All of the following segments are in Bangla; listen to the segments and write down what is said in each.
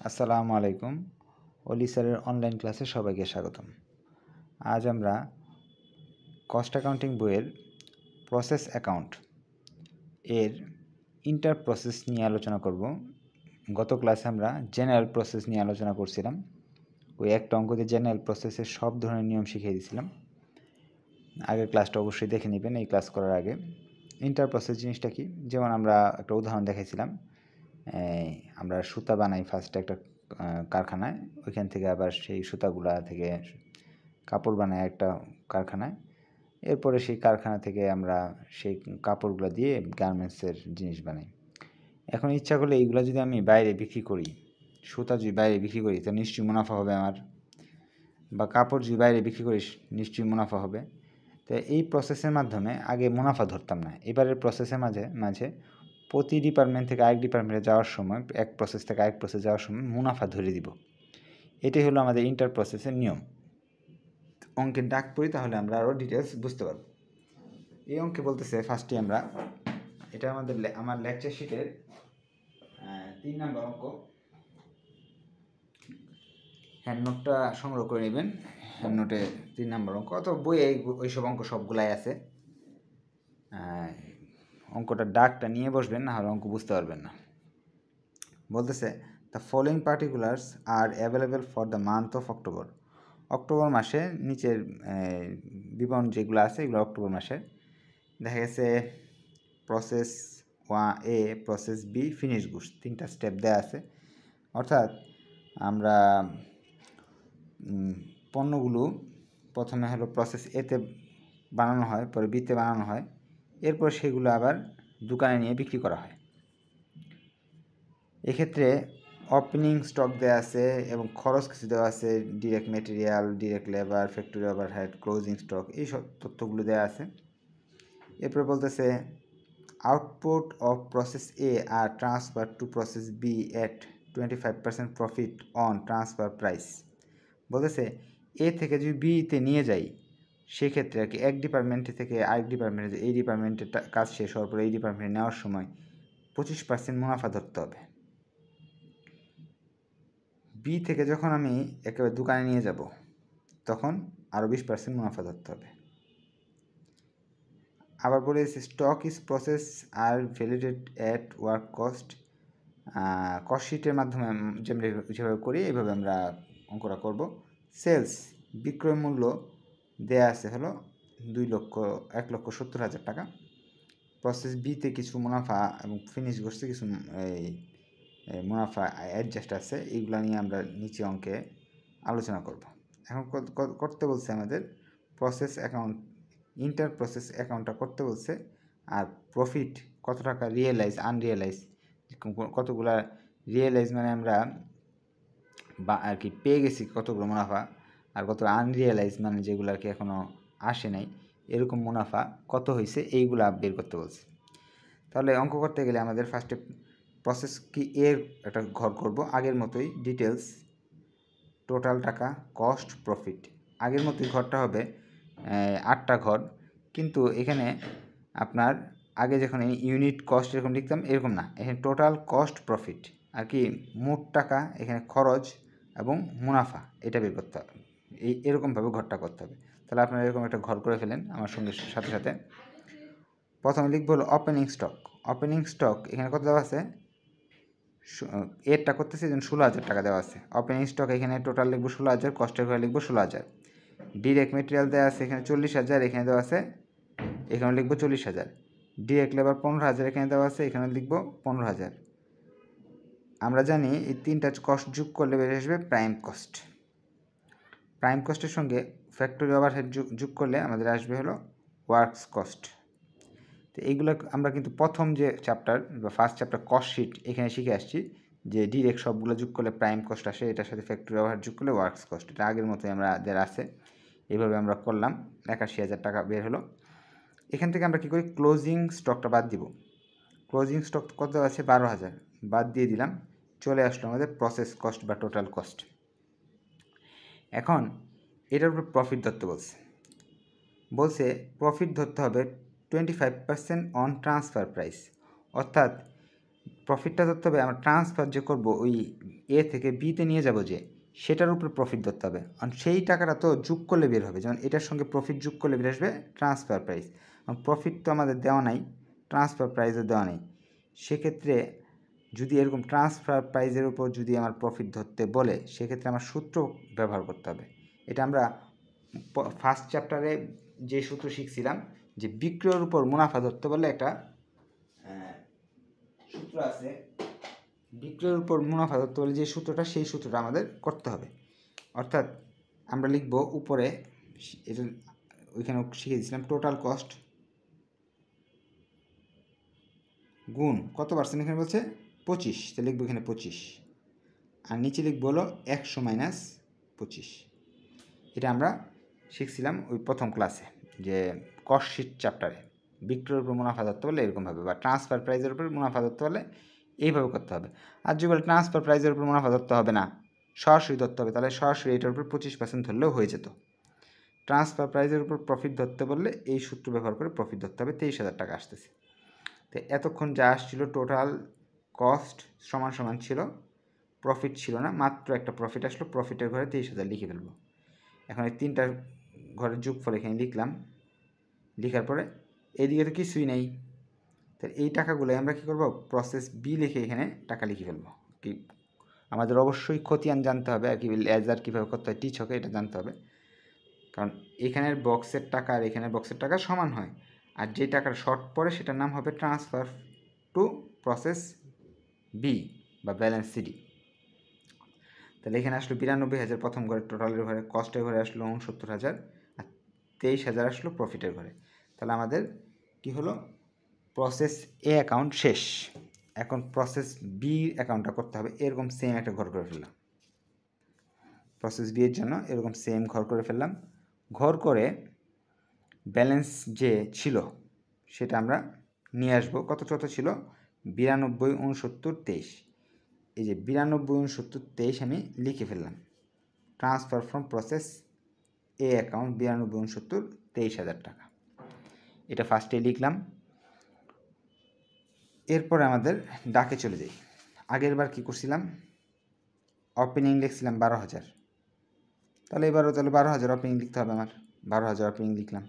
আসসালামু আলাইকুম। অলি স্যারের অনলাইন ক্লাসে সবাইকে স্বাগতম। আজ আমরা কস্ট অ্যাকাউন্টিং বইয়ের প্রসেস অ্যাকাউন্ট এর ইন্টার প্রসেস নিয়ে আলোচনা করব। গত ক্লাসে আমরা জেনারেল প্রসেস নিয়ে আলোচনা করছিলাম। ওই একটা অঙ্কতে জেনারেল প্রসেসের সব ধরনের নিয়ম শিখিয়ে দিয়েছিলাম। আগের ক্লাসটা অবশ্যই দেখে নেবেন এই ক্লাস করার আগে। ইন্টার প্রসেস জিনিসটা কি? যেমন আমরা একটা উদাহরণ দেখাইছিলাম। এই আমরা সুতা বানাই ফার্স্টে একটা কারখানায়। ওইখান থেকে আবার সেই সুতাগুলা থেকে কাপড় বানাই একটা কারখানায়। এরপরে সেই কারখানা থেকে আমরা সেই কাপড়গুলো দিয়ে গার্মেন্টসের জিনিস বানাই। এখন ইচ্ছা করলে এইগুলো যদি আমি বাইরে বিক্রি করি, সুতা যদি বাইরে বিক্রি করি, তো নিশ্চয়ই মুনাফা হবে আমার। বা কাপড় যদি বাইরে বিক্রি করি নিশ্চয়ই মুনাফা হবে। তো এই প্রসেসের মাধ্যমে আগে মুনাফা ধরতাম না। এবারের প্রসেসের মাঝে মাঝে প্রতি ডিপার্টমেন্ট থেকে আরেক ডিপার্টমেন্টে যাওয়ার সময়, এক প্রসেস থেকে আরেক প্রসেস যাওয়ার সময় মুনাফা ধরে দিব। এটাই হলো আমাদের ইন্টার প্রসেসের নিয়ম। অঙ্কের ডাক পড়ি তাহলে আমরা আরও ডিটেলস বুঝতে পারব। এই অঙ্কে বলতেছে ফার্স্টে আমরা, এটা আমাদের আমার লেকচার শিটের তিন নম্বর অঙ্ক। হ্যান্ড নোটটা সংগ্রহ করে নেবেন। হ্যান্ড নোটে তিন নম্বর অঙ্ক। বইয়ে এই, ওইসব অঙ্ক সবগুলাই আছে। অঙ্কটার ডাকটা নিয়ে বসবেন না হলে অঙ্ক বুঝতে পারবেন না। বলতেছে the following particulars are available for the month of October October মাসে নিচের বিবরণ যেগুলো আছে, এগুলো অক্টোবর মাসে দেখা গেছে প্রসেস ওয়া A process B finish goods তিনটা স্টেপ দেওয়া আছে। অর্থাৎ আমরা পণ্যগুলো প্রথমে হলো প্রসেস এতে বানানো হয়, পরে বিতে বানানো হয়। এরপর সেগুলো আবার দোকানে নিয়ে বিক্রি করা হয়। এক্ষেত্রে ওপেনিং স্টক দেওয়া আছে এবং খরচ কিছু দেওয়া আছে direct material direct labour factory overhead closing stock এই সব তথ্যগুলো দেওয়া আছে। এরপর বলতেছে output of process A are transfer to process B at twenty five percent profit on transfer price বলতেছে এ থেকে যদি বিতে নিয়ে যাই সেক্ষেত্রে আর কি এক ডিপার্টমেন্ট থেকে আরেক ডিপার্টমেন্টে এই ডিপার্টমেন্টের কাজ শেষ হওয়ার পরে এই ডিপার্টমেন্টে নেওয়ার সময় পঁচিশ পার্সেন্ট মুনাফা ধরতে হবে। বি থেকে যখন আমি একেবারে দোকানে নিয়ে যাব, তখন আরও বিশ পার্সেন্ট মুনাফা ধরতে হবে। আবার বলে stock is process are validated at work cost cost শিটের মাধ্যমে উম যেভাবে করি, এইভাবে আমরা অঙ্কটা করব। সেলস বিক্রয় মূল্য দেয়া আছে হলো দুই লক্ষ, এক লক্ষ সত্তর হাজার টাকা। প্রসেস বিতে কিছু মুনাফা এবং ফিনিশ করছে কিছু, এই মুনাফা অ্যাডজাস্ট আছে এইগুলো নিয়ে আমরা নিচে অঙ্কে আলোচনা করব। এখন কর- কর- করতে বলছে আমাদের প্রসেস অ্যাকাউন্ট ইন্টার প্রসেস অ্যাকাউন্টটা করতে বলছে, আর প্রফিট কত টাকা রিয়েলাইজ আনরিয়েলাইজ কতগুলা রিয়েলাইজ মানে আমরা বা, আর কি পেয়ে গেছি কতগুলো মুনাফা আর কত আনরিয়েলাইজ মানে যেগুলো আর কি এখনও আসে নাই, এরকম মুনাফা কত হয়েছে এইগুলা বের করতে বলছে। তাহলে অঙ্ক করতে গেলে আমাদের ফার্স্টে প্রসেস কি এর একটা ঘর করব, আগের মতোই ডিটেলস টোটাল টাকা কস্ট প্রফিট আগের মতোই ঘরটা হবে আটটা ঘর, কিন্তু এখানে আপনার আগে যখন ইউনিট কস্ট এরকম লিখতাম, এরকম না, এখানে টোটাল কস্ট প্রফিট আর কি মোট টাকা, এখানে খরচ এবং মুনাফা, এটা বের করতে হবে। এই এরকমভাবে ঘরটা করতে হবে। তাহলে আপনারা এরকম একটা ঘর করে ফেলেন আমার সঙ্গে সাথে সাথে। প্রথমে লিখব হলো ওপেনিং স্টক ওপেনিং স্টক এখানে কত দেওয়া আছে? এরটা করতেছে যেন ষোলো হাজার টাকা দেওয়া আছে। ওপেনিং স্টক এখানে টোটাল লিখব ষোলো হাজার কস্টের ঘরে লিখব ষোলো হাজার। ডিরেক্ট মেটেরিয়াল দেওয়া আছে এখানে চল্লিশ হাজার, এখানে দেওয়া আছে এখানে লিখব চল্লিশ হাজার। ডিরেক্ট লেবার পনেরো হাজার, এখানে দেওয়া আছে এখানে লিখব পনেরো হাজার। আমরা জানি এই তিনটা কস্ট যোগ করলে বেরিয়ে আসবে প্রাইম কস্ট প্রাইম কস্টের সঙ্গে ফ্যাক্টরি ওভারহেড যোগ করলে আমাদের আসবে হলো ওয়ার্কস কস্ট তো এইগুলো আমরা কিন্তু প্রথম যে চ্যাপ্টার বা ফার্স্ট চ্যাপ্টার কস্ট শিট এখানে শিখে আসছি যে ডিরেক্ট সবগুলো যোগ করলে প্রাইম কস্ট আসে, এটার সাথে ফ্যাক্টরি ওভারহেড যোগ করলে ওয়ার্কস কস্ট এটা আগের মতোই আমরা যারা আছে, এইভাবে আমরা করলাম, একাশি হাজার টাকা বের হলো। এখান থেকে আমরা কী করি? ক্লোজিং স্টকটা বাদ দিব। ক্লোজিং স্টক কত আছে? বারো হাজার। বাদ দিয়ে দিলাম, চলে আসলো আমাদের প্রসেস কস্ট বা টোটাল কস্ট এখন এটার উপর প্রফিট ধরতে বলছে। বলছে প্রফিট ধরতে হবে twenty five percent on transfer price অর্থাৎ প্রফিটটা ধরতে হবে, আমরা ট্রান্সফার যে করব ওই এ থেকে বিতে নিয়ে যাব যে, সেটার উপর প্রফিট ধরতে হবে। কারণ সেই টাকাটা তো যোগ করলে বের হবে। যেমন এটার সঙ্গে প্রফিট যোগ করলে বের আসবে ট্রান্সফার প্রাইস প্রফিট তো আমাদের দেওয়া নাই ট্রান্সফার প্রাইসও দেওয়া নেই। সেক্ষেত্রে যদি এরকম ট্রান্সফার প্রাইজের উপর যদি আমার প্রফিট ধরতে বলে, সেক্ষেত্রে আমার সূত্র ব্যবহার করতে হবে। এটা আমরা ফার্স্ট চ্যাপ্টারে যে সূত্র শিখছিলাম, যে বিক্রয়ের উপর মুনাফা ধরতে বলে একটা সূত্র আছে। বিক্রয়ের উপর মুনাফা ধরতে বলে যে সূত্রটা, সেই সূত্রটা আমাদের করতে হবে। অর্থাৎ আমরা লিখব উপরে, এটা ওইখানে শিখে দিয়েছিলাম টোটাল কস্ট গুণ, কত পার্সেন্ট এখানে বলছে? পঁচিশ, তো লিখব এখানে পঁচিশ। আর নিচে লিখব হলো একশো মাইনাস পঁচিশ। এটা আমরা শিখছিলাম ওই প্রথম ক্লাসে, যে কস্ট শিট চ্যাপ্টারে বিক্রয়ের উপর মুনাফা ধরতে পারলে এরকমভাবে বা ট্রান্সফার প্রাইজের উপর মুনাফা ধরতে পারলে এইভাবে করতে হবে। আর যদি বলে ট্রান্সফার প্রাইজের উপর মুনাফা ধরতে হবে না, সরাসরি ধরতে হবে, তাহলে সরাসরি এটার উপর পঁচিশ পার্সেন্ট ধরলেও হয়ে যেত। ট্রান্সফার প্রাইজের উপর প্রফিট ধরতে বললে এই সূত্র ব্যবহার করে প্রফিট ধরতে হবে, তেইশ হাজার টাকা আসতেছে। তো এতক্ষণ যা আসছিল টোটাল কস্ট সমান সমান ছিল প্রফিট ছিল না, মাত্র একটা প্রফিট আসলো প্রফিটের ঘরে তেইশ হাজার লিখে ফেলব। এখন এই তিনটা ঘরের যোগফল এখানে লিখলাম, লেখার পরে এদিকে তো কিছুই নেই। তাহলে এই টাকাগুলো আমরা কী করব? প্রসেস বি লিখে এখানে টাকা লিখে ফেলব। কি আমাদের অবশ্যই খতিয়ান জানতে হবে, আর কি লেজার কীভাবে করতে হয় টিচ হবে এটা জানতে হবে। কারণ এখানের বক্সের টাকা আর এখানের বক্সের টাকা সমান হয়। আর যে টাকার শর্ট পড়ে সেটার নাম হবে ট্রান্সফার টু প্রসেস বি বা ব্যালেন্স সিডি তাহলে এখানে আসলো বিরানব্বই হাজার প্রথম ঘরে টোটালের ঘরে কস্টের ঘরে আসলো উনসত্তর হাজার আর তেইশ হাজার আসলো প্রফিটের ঘরে। তাহলে আমাদের কি হলো? প্রসেস এ অ্যাকাউন্ট শেষ। এখন প্রসেস বি অ্যাকাউন্টটা করতে হবে, এরকম সেম একটা ঘর করে ফেললাম। প্রসেস বি এর জন্য এরকম সেম ঘর করে ফেললাম। ঘর করে ব্যালেন্স যে ছিল, সেটা আমরা নিয়ে আসব। কত কত ছিল? বিরানব্বই উনসত্তর তেইশ। এই যে বিরানব্বই উনসত্তর তেইশ আমি লিখে ফেললাম। Transfer from process A account বিরানব্বই উনসত্তর তেইশ হাজার টাকা। এটা ফার্স্টে লিখলাম। এরপরে আমাদের ডাকে চলে যাই। আগের বার কী করছিলাম? ওপেনিং লিখছিলাম বারো হাজার। তাহলে এবারও তাহলে বারো হাজার ওপেনিং লিখতে হবে আমার। বারো হাজার ওপেনিং লিখলাম।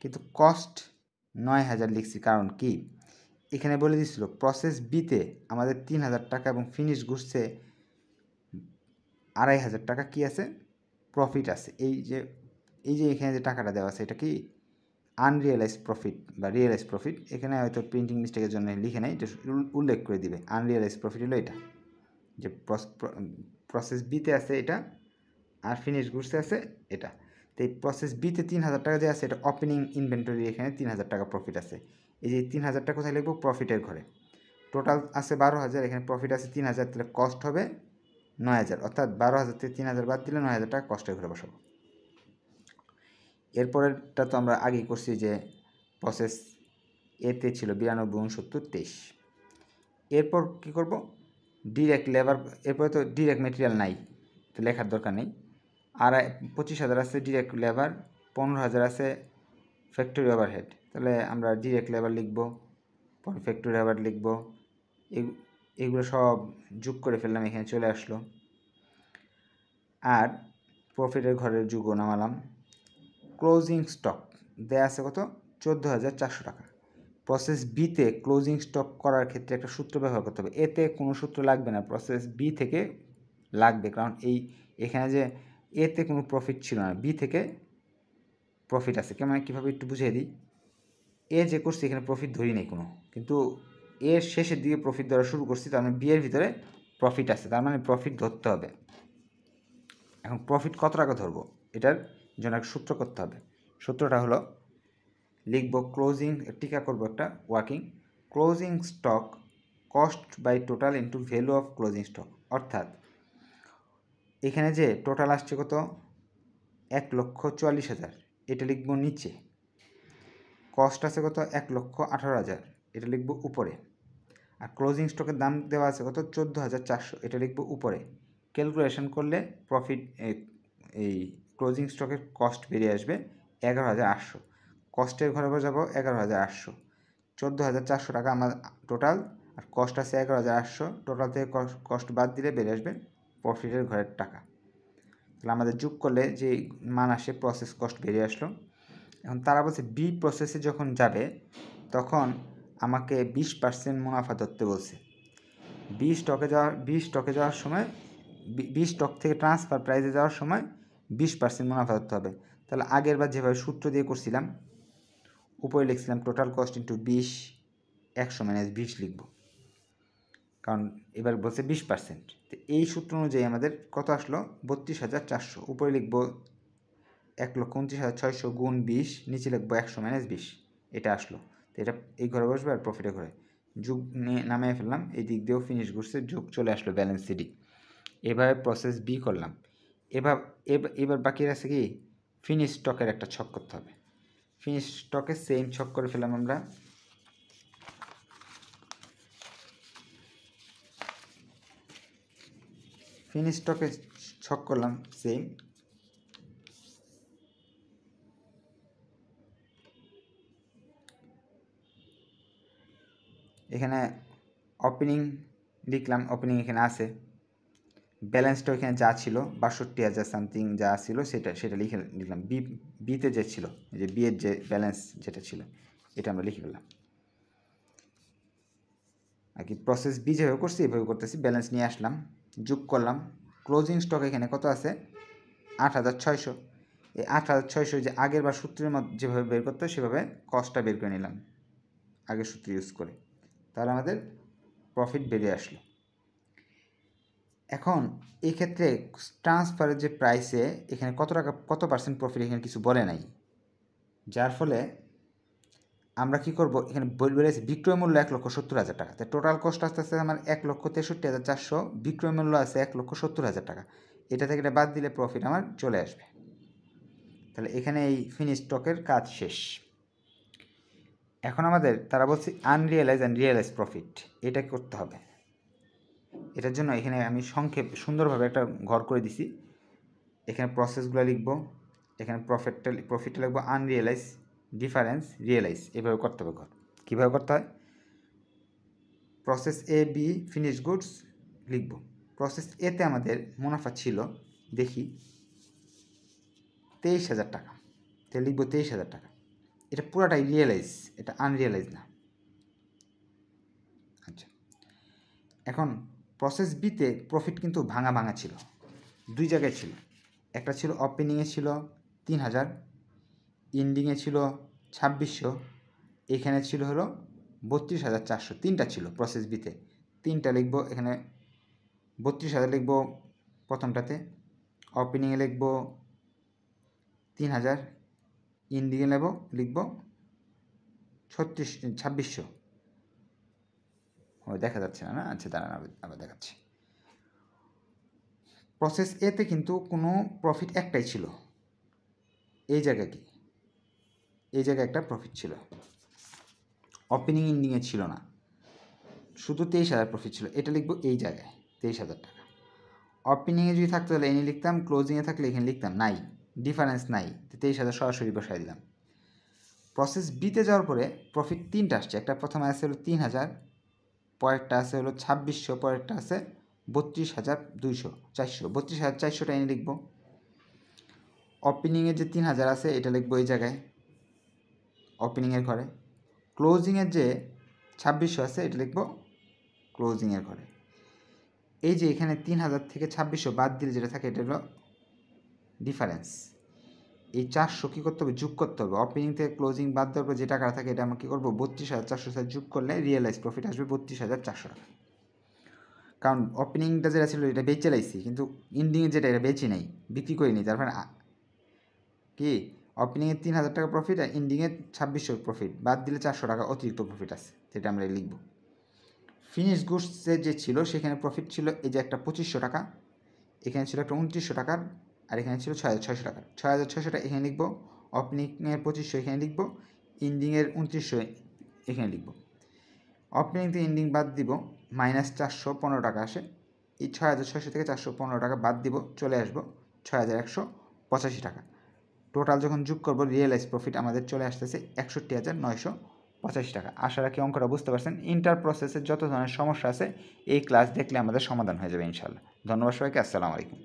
কিন্তু কস্ট নয় হাজার লিখছি। কারণ কি? এখানে বলে দিচ্ছিল প্রসেস বিতে আমাদের তিন হাজার টাকা এবং ফিনিশ গুডসে আড়াই হাজার টাকা কি আছে? প্রফিট আছে। এই যে এই যে এখানে যে টাকাটা দেওয়া আছে, এটা কি? আনরিয়েলাইজ প্রফিট বা রিয়েলাইজ প্রফিট এখানে হয়তো প্রিন্টিং মিস্টেকের জন্য লিখে নেয় এটা উল্লেখ করে দিবে। আনরিয়েলাইজ প্রফিট হলো এটা। যে প্রসেস বিতে আছে এটা, আর ফিনিশ গুডসে আছে এটা। তো এই প্রসেস বিতে তিন হাজার টাকা যে আছে, এটা ওপেনিং ইনভেন্টরি এখানে তিন হাজার টাকা প্রফিট আছে। এই যে তিন হাজার টাকা কোথায় লিখব? প্রফিটের ঘরে। টোটাল আছে বারো হাজার, এখানে প্রফিট আছে তিন হাজার, তাহলে কস্ট হবে নয় হাজার। অর্থাৎ বারো হাজার থেকে তিন হাজার বাদ দিলে নয় হাজার টাকা কষ্টের ঘরে বসাবো। এরপরেরটা তো আমরা আগেই করছি যে প্রসেস এতে ছিল বিরানব্বই, উনসত্তর, তেইশ। এরপর কি করব? ডিরেক্ট লেবার এরপরে তো ডিরেক্ট মেটেরিয়াল নাই, তো লেখার দরকার নেই। আর পঁচিশ হাজার আছে ডিরেক্ট লেবার পনেরো হাজার আছে ফ্যাক্টরি ওভারহেড তাহলে আমরা ডিরেক্ট লেবার লিখব পরে ফ্যাক্টরি ওভার লিখব এগুলো সব যোগ করে ফেললাম, এখানে চলে আসলো। আর প্রফিটের ঘরের যুগও নামালাম। ক্লোজিং স্টক দেয়া আছে কত? চোদ্দ হাজার চারশো টাকা। প্রসেস বিতে ক্লোজিং স্টক করার ক্ষেত্রে একটা সূত্র ব্যবহার করতে হবে। এতে কোনো সূত্র লাগবে না প্রসেস বি থেকে লাগবে। কারণ এই, এখানে যে এতে কোনো প্রফিট ছিল না বি থেকে প্রফিট আছে। কেমন কীভাবে একটু বুঝিয়ে দিই? এ যে করছি, এখানে প্রফিট ধরি নেই কোনো। কিন্তু এর শেষের দিকে প্রফিট ধরা শুরু করছি, তার মানে বিয়ের ভিতরে প্রফিট আছে। তার মানে প্রফিট ধরতে হবে। এখন প্রফিট কত টাকা ধরবো? এটার জন্য একটা সূত্র করতে হবে। সূত্রটা হলো, লিখব ক্লোজিং টিকা করব একটা working closing stock cost by total into value of closing stock অর্থাৎ, এখানে যে টোটাল আসছে কত? এক লক্ষ চুয়াল্লিশ হাজার। এটা লিখব নিচে। কস্ট আছে কত? এক লক্ষ আঠারো হাজার। এটা লিখব উপরে। আর ক্লোজিং স্টকের দাম দেওয়া আছে কত? চোদ্দ হাজার চারশো। এটা লিখব উপরে। ক্যালকুলেশন করলে প্রফিট এই ক্লোজিং স্টকের কস্ট বেরিয়ে আসবে এগারো হাজার আটশো। কস্টের ঘরে ঘরে যাব এগারো হাজার আটশো। চোদ্দ হাজার চারশো টাকা আমার টোটাল আর কস্ট আছে এগারো হাজার আটশো। টোটাল থেকে কস্ট বাদ দিলে বেরিয়ে আসবে প্রফিটের ঘরের টাকা। তাহলে আমাদের যোগ করলে যে মান আসে প্রসেস কস্ট বেরিয়ে আসলো। এখন তারা বলছে বি প্রসেসে যখন যাবে, তখন আমাকে বিশ পার্সেন্ট মুনাফা ধরতে বলছে। বি স্টকে যাওয়ার বি স্টকে যাওয়ার সময়, বি স্টক থেকে ট্রান্সফার প্রাইজে যাওয়ার সময় বিশ পার্সেন্ট মুনাফা ধরতে হবে। তাহলে আগের বার যেভাবে সূত্র দিয়ে করছিলাম, উপরে লিখছিলাম টোটাল কস্ট ইন্টু বিশ, একশো মাইনাস বিশ লিখব। কারণ এবার বলছে বিশ পার্সেন্ট তো এই সূত্র অনুযায়ী আমাদের কত আসলো? বত্রিশ হাজার চারশো। উপরে লিখব এক লক্ষ উনত্রিশ হাজার ছয়শো গুণ বিশ, নিচে লিখব একশো মাইনাস বিশ। এটা আসলো। তো এটা এই ঘরে বসবে আর প্রফিটে ঘরে। যুগ নিয়ে নামিয়ে ফেললাম, এই দিক দিয়েও ফিনিশ ঘুরছে, যুগ চলে আসলো balance C D process B করলাম। এবার এবার বাকি আছে কি? ফিনিশ স্টকের একটা ছক করতে হবে। ফিনিশ স্টকে সেম ছক করে ফেলাম আমরা। ফিনিশ স্টকে ছক করলাম সেম এখানে ওপেনিং লিখলাম ওপেনিং এখানে আছে। ব্যালেন্সটা ওইখানে যা ছিল, বাষট্টি হাজার সামথিং যা ছিল, সেটা সেটা লিখে লিখলাম। বি বিতে যে ছিল যে বিয়ের যে ব্যালেন্স যেটা ছিল, এটা আমরা লিখে ফেললাম। আর কি প্রসেস বি যেভাবে করছি, এভাবে করতেছি ব্যালেন্স নিয়ে আসলাম, যোগ করলাম। ক্লোজিং স্টক এখানে কত আছে? আট হাজার ছয়শো। এই আট হাজার ছয়শো যে আগের বা সূত্রের মধ্যে যেভাবে বের করতে সেভাবে কস্টটা বের করে নিলাম। আগের সূত্র ইউজ করে। তাহলে আমাদের প্রফিট বেড়ে আসলো। এখন এই ক্ষেত্রে ট্রান্সফারের যে প্রাইসে এখানে কত টাকা, কত পার্সেন্ট প্রফিট এখানে কিছু বলে নাই। যার ফলে আমরা কি করব, এখানে বলেছে বিক্রয় মূল্য এক লক্ষ সত্তর হাজার টাকা। তাই টোটাল কস্ট আস্তে আস্তে আমার এক লক্ষ তেষট্টি হাজার চারশো, বিক্রয় মূল্য আছে এক লক্ষ সত্তর হাজার টাকা। এটা থেকে এটা বাদ দিলে প্রফিট আমার চলে আসবে। তাহলে এখানে এই ফিনিশ স্টকের কাজ শেষ। এখন আমাদের তারা বলছে আনরিয়েলাইজ অ্যান্ড রিয়েলাইজ প্রফিট এটা করতে হবে। এটার জন্য এখানে আমি সংক্ষেপ সুন্দরভাবে একটা ঘর করে দিছি। এখানে প্রসেসগুলো লিখব, এখানে প্রফিটটা প্রফিটটা লিখব আনরিয়েলাইজ ডিফারেন্স রিয়েলাইজ এভাবে করতে হবে ঘর। কীভাবে করতে হয়? Process A B finish goods লিখব। প্রসেস এতে আমাদের মুনাফা ছিল, দেখি, তেইশ হাজার টাকা। তাহলে লিখব তেইশ হাজার টাকা। এটা পুরাটাই রিয়েলাইজ এটা আনরিয়েলাইজ না। আচ্ছা। এখন প্রসেস বিতে প্রফিট কিন্তু ভাঙা ভাঙা ছিল। দুই জায়গায় ছিল। একটা ছিল ওপেনিংয়ে ছিল তিন হাজার ইন্ডিংয়ে ছিল ছাব্বিশশো, এখানে ছিল হলো বত্রিশ হাজার চারশো তিনটা ছিল প্রসেস বিতে তিনটা লিখব এখানে, বত্রিশ হাজার লিখব প্রথমটাতে ওপেনিংয়ে লিখব তিন হাজার ইন্ডিংয়ে নেব লিখব ছত্রিশ, ছাব্বিশশো। ও দেখা যাচ্ছে না না? আচ্ছা দাঁড়ান, আবার দেখাচ্ছি। প্রসেস এতে কিন্তু কোনো প্রফিট একটাই ছিল। এই জায়গায় কি? এই জায়গায় একটা প্রফিট ছিল। ওপেনিং ইন্ডিংয়ে ছিল না। শুধু তেইশ হাজার প্রফিট ছিল। এটা লিখব এই জায়গায়, তেইশ হাজার টাকা। ওপেনিংয়ে যদি থাকতো তাহলে এনে লিখতাম ক্লোজিংয়ে থাকলে এখানে লিখতাম নাই। ডিফারেন্স নাই। তেইশ হাজার সরাসরি বসাই দিলাম। প্রসেস বিতে যাওয়ার পরে প্রফিট তিনটা আসছে। একটা প্রথমে আছে হলো তিন হাজার, পরেরটা আছে হলো ছাব্বিশশো, পরেরটা আছে বত্রিশ হাজার দুইশো, চারশো। বত্রিশ হাজার চারশোটা এনে লিখব। ওপেনিংয়ে যে তিন হাজার আছে, এটা লিখব এই জায়গায় ওপেনিংয়ের ঘরে। ক্লোজিংয়ের যে ছাব্বিশশো আছে, এটা লিখব ক্লোজিংয়ের ঘরে। এই যে এখানে তিন হাজার থেকে ছাব্বিশশো বাদ দিলে যেটা থাকে, এটা হলো ডিফারেন্স এই চারশো কী করতে হবে যোগ করতে হবে। ওপেনিং থেকে ক্লোজিং বাদ দেওয়ার পর যে টাকা থাকে, এটা আমরা কী করব? বত্রিশ হাজার চারশো সাথে যোগ করলে রিয়েলাইজ প্রফিট আসবে বত্রিশ হাজার চারশো টাকা। কারণ ওপেনিংটা যেটা ছিল, এটা বেচে লাইছি, কিন্তু ইন্ডিংয়ে যেটা, এটা বেচি নাই, বিক্রি করিনি। তার মানে কি? ওপেনিংয়ে তিন হাজার টাকা প্রফিট আর ইন্ডিংয়ে ছাব্বিশশো প্রফিট বাদ দিলে চারশো টাকা অতিরিক্ত প্রফিট আছে সেটা আমরা লিখব। ফিনিশ গুডসের যে ছিল, সেখানে প্রফিট ছিল এই যে একটা পঁচিশশো টাকা, এখানে ছিল একটা উনত্রিশশো টাকার আর এখানে ছিল ছয় হাজার ছয়শো টাকা। ছয় হাজার ছয়শো টাকা এখানে লিখব ওপেনিংয়ের পঁচিশশো এখানে লিখব ইন্ডিংয়ের উনত্রিশশো এখানে লিখব। ওপেনিং থেকে ইন্ডিং বাদ দিব মাইনাস চারশো পনেরো টাকা আসে। এই ছয় হাজার ছয়শো থেকে চারশো পনেরো টাকা বাদ দিব, চলে আসব ছয় হাজার একশো পঁচাশি টাকা। টোটাল যখন যোগ করব রিয়েলাইজ প্রফিট আমাদের চলে আসতেছে একষট্টি হাজার নয়শো পঁচাশি টাকা। আশা রাখি অঙ্কটা বুঝতে পারছেন। ইন্টার প্রসেসের যত ধরনের সমস্যা আছে, এই ক্লাস দেখলে আমাদের সমাধান হয়ে যাবে ইনশাল্লাহ ধন্যবাদ সবাইকে, আসসালামু আলাইকুম।